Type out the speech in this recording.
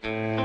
Keep